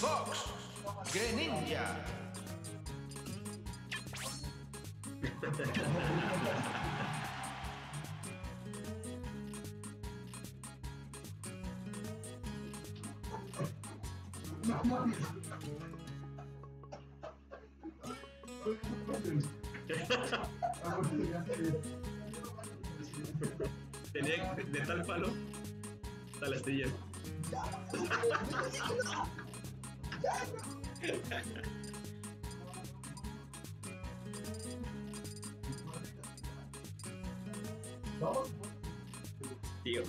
Fox, Greninja. Tenía de tal palo, tal astilla. Tío.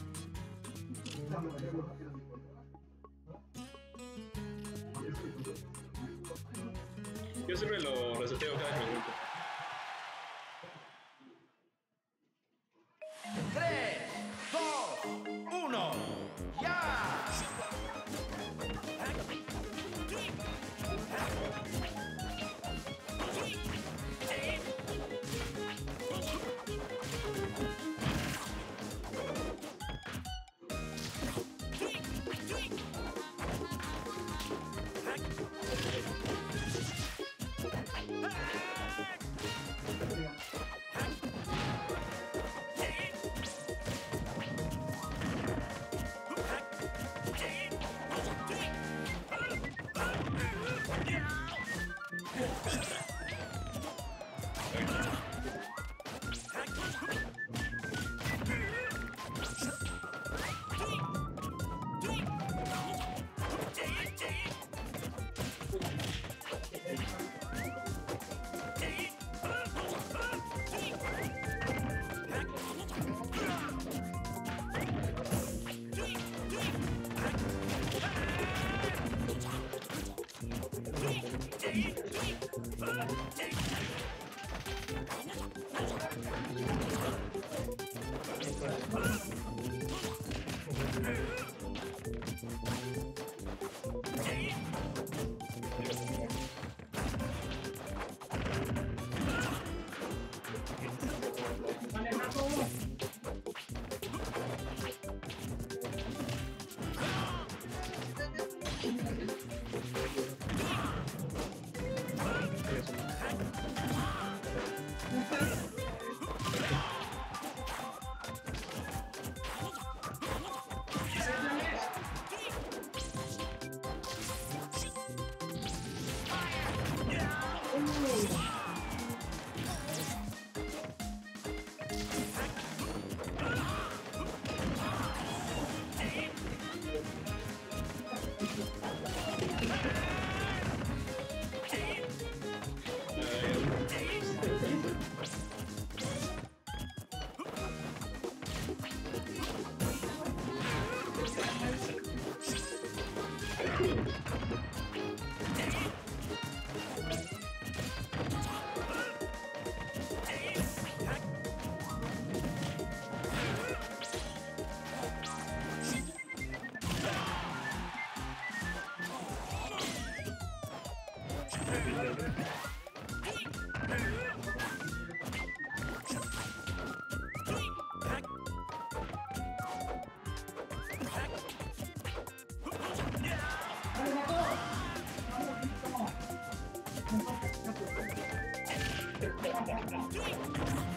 Do it!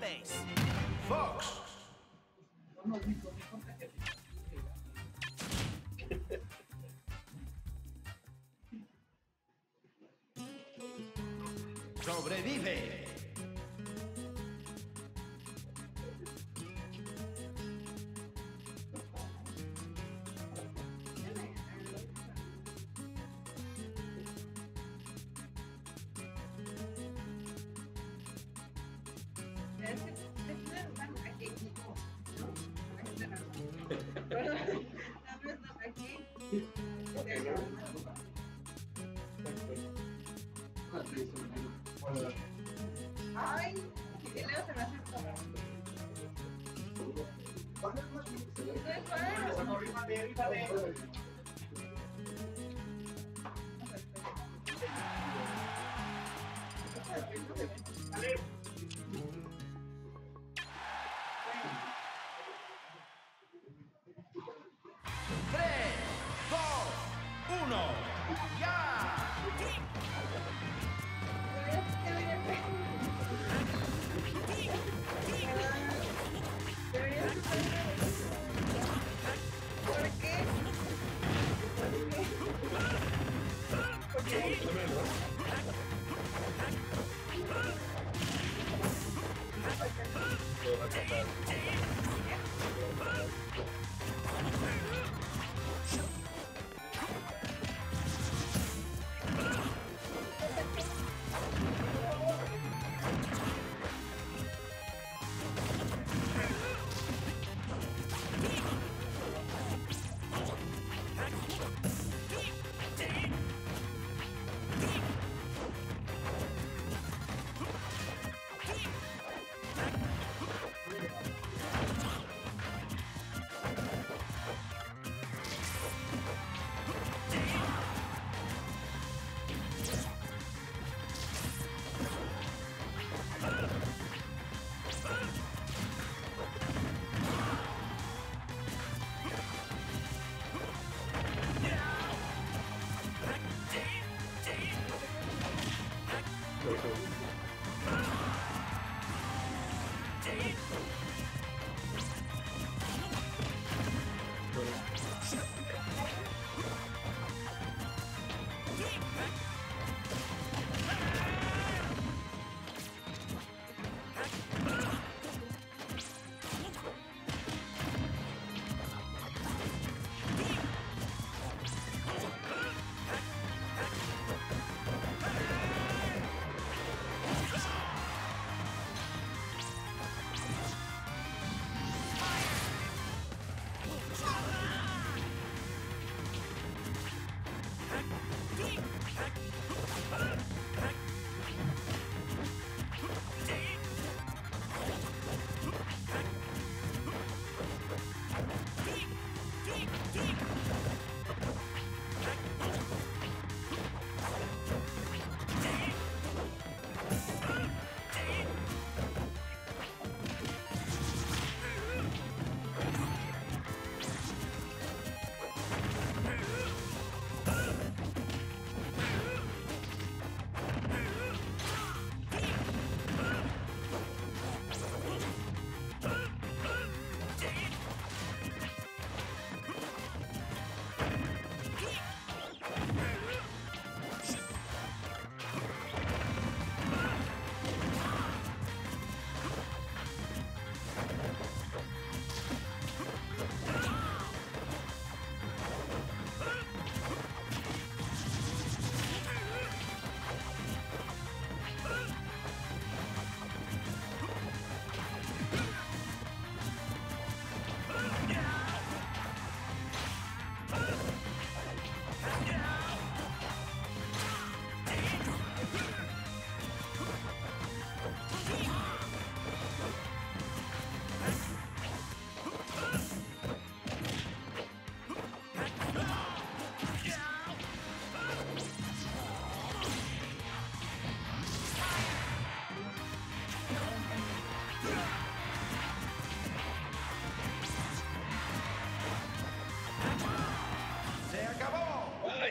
Base. Fox. Ay, que leo se me hace ¿Cuál es más? ¿Cuál es? Se